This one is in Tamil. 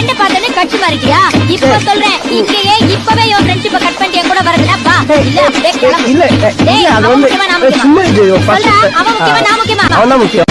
ஃப்ரெண்ட் பார்த்தனே கட்சி மாறிட்டியா? இப்ப சொல்றேன். இங்கேயே இப்பவே யோ ஃப்ரெண்ட்ஷிப் கட் பண்ணிட்டு கூட வரதுனா பா இல்ல அப்படியே கிளம்பு. இல்ல இல்ல, அது வந்து சும்மா இது முக்கியமா? first- சொல்றா, அவன் முக்கியமா, நான் முக்கியமா? அவன் தான் முக்கியம்.